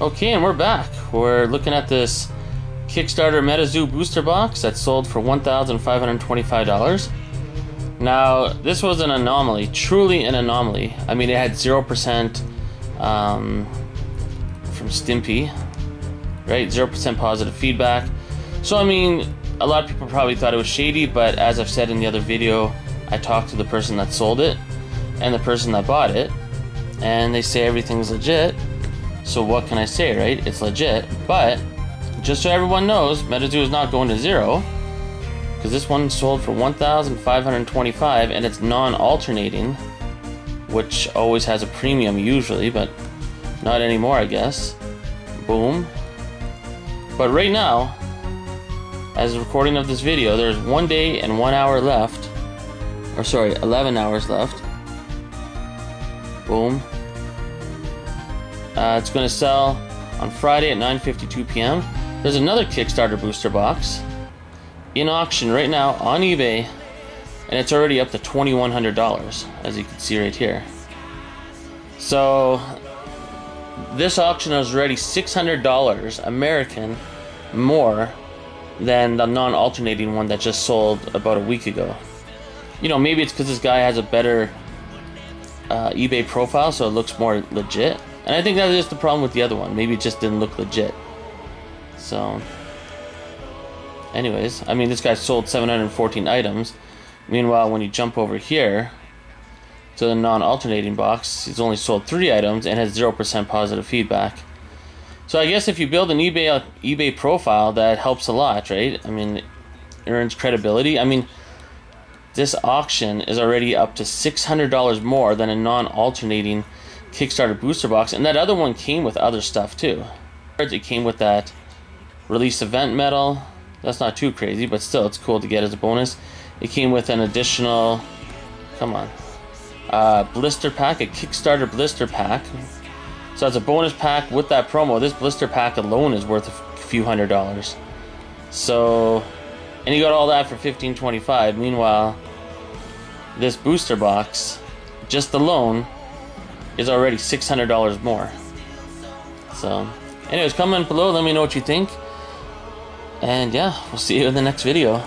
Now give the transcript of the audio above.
Okay, and we're back. We're looking at this Kickstarter MetaZoo booster box that sold for $1,525. Now, this was an anomaly, truly an anomaly. I mean, it had 0% um, from Stimpy, right? 0% positive feedback. So, I mean, a lot of people probably thought it was shady, but as I've said in the other video, I talked to the person that sold it and the person that bought it, and they say everything's legit. So what can I say, right? It's legit. But just so everyone knows, MetaZoo is not going to zero because this one sold for 1,525 and it's non-alternating, which always has a premium usually, but not anymore, I guess. Boom. But right now, as a recording of this video, there's one day and one hour left, or sorry, 11 hours left. Boom. Uh, it's going to sell on Friday at 9:52 p.m. There's another Kickstarter booster box in auction right now on eBay, and it's already up to $2,100, as you can see right here. So this auction is already $600 American more than the non-alternating one that just sold about a week ago. You know, maybe it's because this guy has a better uh, eBay profile, so it looks more legit. And I think that is the problem with the other one. Maybe it just didn't look legit. So, anyways, I mean, this guy sold 714 items. Meanwhile, when you jump over here to the non-alternating box, he's only sold three items and has 0% positive feedback. So I guess if you build an eBay eBay profile, that helps a lot, right? I mean, earns credibility. I mean, this auction is already up to $600 more than a non-alternating Kickstarter booster box, and that other one came with other stuff too. It came with that release event medal. That's not too crazy, but still, it's cool to get as a bonus. It came with an additional, come on, uh, blister pack, a Kickstarter blister pack. So as a bonus pack with that promo, this blister pack alone is worth a few hundred dollars. So, and you got all that for fifteen twenty-five. Meanwhile, this booster box, just alone, is already $600 more. So, anyways, comment below, let me know what you think. And yeah, we'll see you in the next video.